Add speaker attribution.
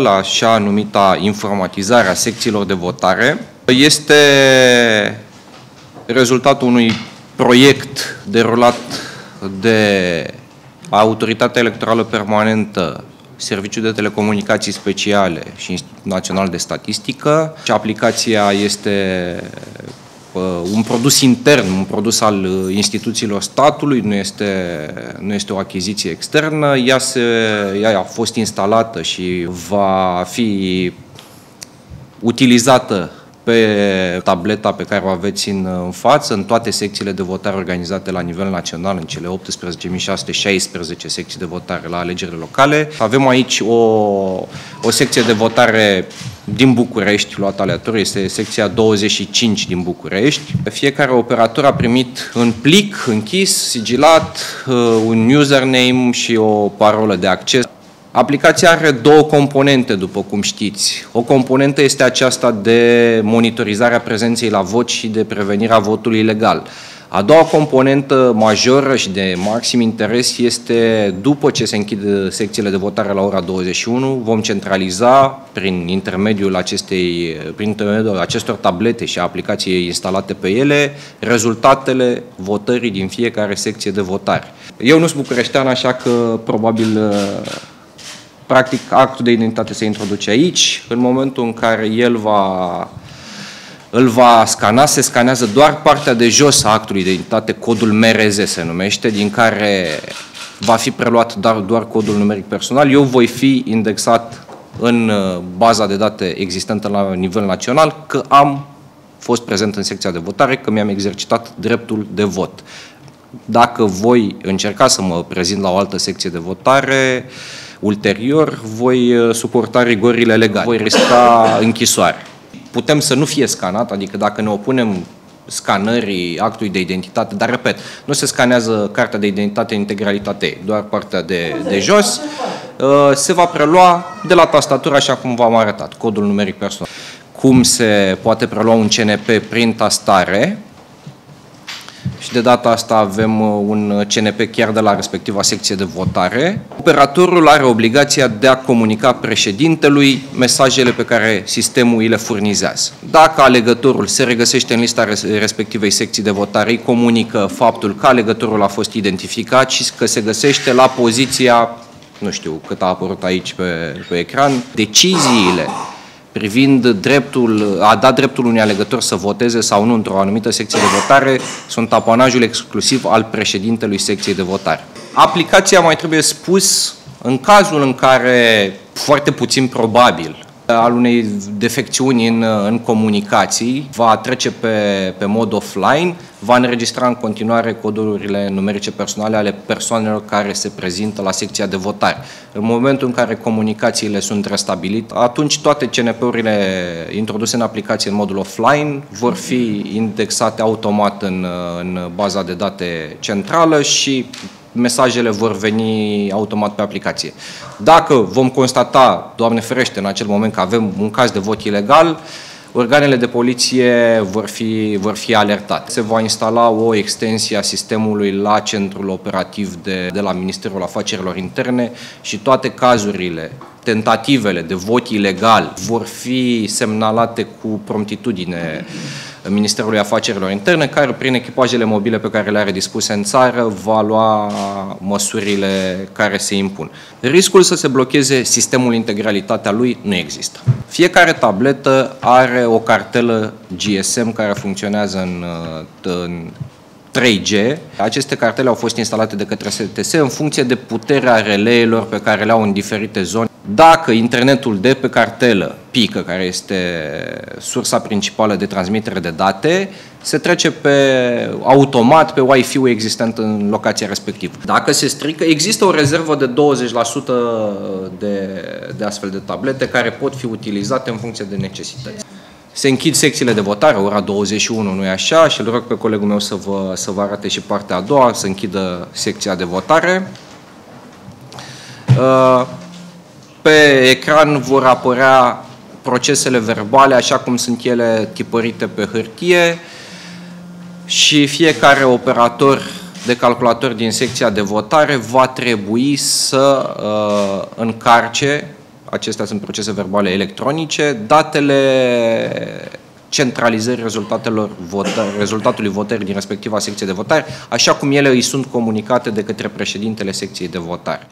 Speaker 1: la așa numita informatizare a secțiilor de votare este rezultatul unui proiect derulat de Autoritatea Electorală Permanentă, Serviciul de Telecomunicații Speciale și Institutul Național de Statistică. Și aplicația este uh, un produs intern, un produs al uh, instituțiilor statului, nu este, nu este o achiziție externă. Ea, se, ea a fost instalată și va fi utilizată pe tableta pe care o aveți în, în față, în toate secțiile de votare organizate la nivel național, în cele 18.616 secții de votare la alegerile locale. Avem aici o, o secție de votare din București, luat aleatoriu, este secția 25 din București. Fiecare operator a primit în plic închis, sigilat, uh, un username și o parolă de acces. Aplicația are două componente, după cum știți. O componentă este aceasta de monitorizarea prezenței la vot și de prevenirea votului ilegal. A doua componentă majoră și de maxim interes este după ce se închid secțiile de votare la ora 21, vom centraliza prin intermediul, acestei, prin intermediul acestor tablete și aplicații instalate pe ele rezultatele votării din fiecare secție de votare. Eu nu sunt bucureștean, așa că probabil Practic, actul de identitate se introduce aici. În momentul în care el va, îl va scana, se scanează doar partea de jos a actului de identitate, codul MRZ se numește, din care va fi preluat doar, doar codul numeric personal. Eu voi fi indexat în uh, baza de date existentă la nivel național că am fost prezent în secția de votare, că mi-am exercitat dreptul de vot. Dacă voi încerca să mă prezint la o altă secție de votare, ulterior voi uh, suporta rigorile legale, voi risca închisoare. Putem să nu fie scanat, adică dacă ne opunem scanării actului de identitate, dar repet, nu se scanează cartea de identitate în integralitate, doar partea de, de jos, uh, se va prelua de la tastatură așa cum v-am arătat, codul numeric personal. Cum se poate prelua un CNP prin tastare, și de data asta avem uh, un CNP chiar de la respectiva secție de votare. Operatorul are obligația de a comunica președintelui mesajele pe care sistemul îi le furnizează. Dacă alegătorul se regăsește în lista respectivei secții de votare, îi comunică faptul că alegătorul a fost identificat și că se găsește la poziția, nu știu cât a apărut aici pe, pe ecran, deciziile privind dreptul, a dat dreptul unui alegător să voteze sau nu într-o anumită secție de votare sunt apanajul exclusiv al președintelui secției de votare. Aplicația mai trebuie spus în cazul în care, foarte puțin probabil, al unei defecțiuni în, în comunicații, va trece pe, pe mod offline, va înregistra în continuare codurile numerice personale ale persoanelor care se prezintă la secția de votare. În momentul în care comunicațiile sunt restabilite, atunci toate CNP-urile introduse în aplicație în modul offline vor fi indexate automat în, în baza de date centrală și mesajele vor veni automat pe aplicație. Dacă vom constata, Doamne ferește, în acel moment că avem un caz de vot ilegal, organele de poliție vor fi, vor fi alertate. Se va instala o extensie a sistemului la centrul operativ de, de la Ministerul Afacerilor Interne și toate cazurile tentativele de vot ilegal vor fi semnalate cu promptitudine Ministerului Afacerilor Interne, care prin echipajele mobile pe care le are dispuse în țară va lua măsurile care se impun. Riscul să se blocheze sistemul integralitatea lui nu există. Fiecare tabletă are o cartelă GSM care funcționează în, în 3G. Aceste cartele au fost instalate de către STS în funcție de puterea releelor pe care le au în diferite zone. Dacă internetul de pe cartelă pică, care este sursa principală de transmitere de date, se trece pe automat pe Wi-Fi-ul existent în locația respectivă. Dacă se strică, există o rezervă de 20% de, de astfel de tablete care pot fi utilizate în funcție de necesități. Se închid secțiile de votare, ora 21, nu e așa? Și îl rog pe colegul meu să vă, să vă arate și partea a doua, să închidă secția de votare. Uh, pe ecran vor apărea procesele verbale așa cum sunt ele tipărite pe hârtie și fiecare operator de calculator din secția de votare va trebui să uh, încarce acestea sunt procese verbale electronice, datele centralizării rezultatelor votări, rezultatului votării din respectiva secție de votare, așa cum ele îi sunt comunicate de către președintele secției de votare.